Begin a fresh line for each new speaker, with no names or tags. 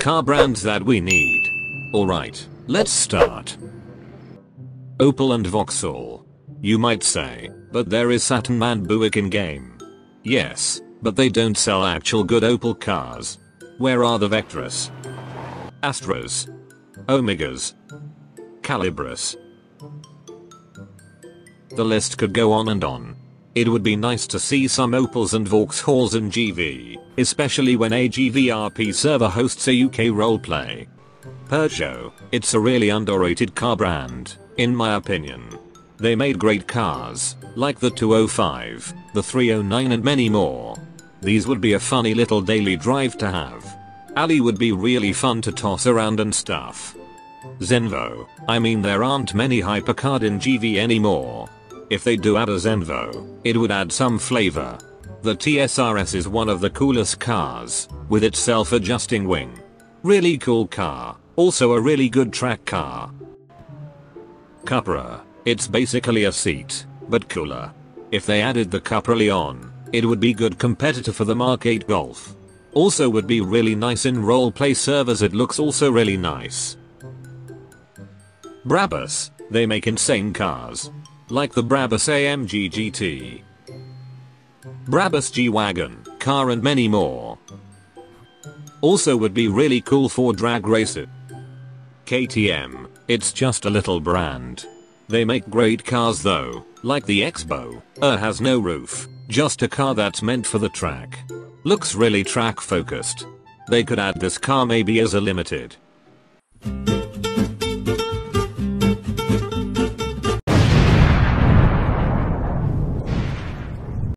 Car brands that we need. Alright, let's start. Opel and Vauxhall. You might say, but there is Saturn and Buick in game. Yes, but they don't sell actual good Opel cars. Where are the Vectras? Astras? Omegas? Calibras? The list could go on and on. It would be nice to see some Opels and Vauxhalls in GV, especially when a GVRP server hosts a UK roleplay. Peugeot, it's a really underrated car brand, in my opinion. They made great cars, like the 205, the 309 and many more. These would be a funny little daily drive to have. Ali would be really fun to toss around and stuff. Zenvo, I mean there aren't many hypercard in GV anymore, if they do add a Zenvo, it would add some flavor. The TSR-S is one of the coolest cars, with its self-adjusting wing. Really cool car, also a really good track car. Cupra, it's basically a SEAT, but cooler. If they added the Cupra Leon, it would be good competitor for the Mark 8 Golf. Also would be really nice in roleplay servers it looks also really nice. Brabus, they make insane cars like the Brabus AMG GT, Brabus G-Wagon, car and many more. Also would be really cool for drag racer. KTM, it's just a little brand. They make great cars though, like the X-Bow, uh has no roof, just a car that's meant for the track. Looks really track focused. They could add this car maybe as a limited.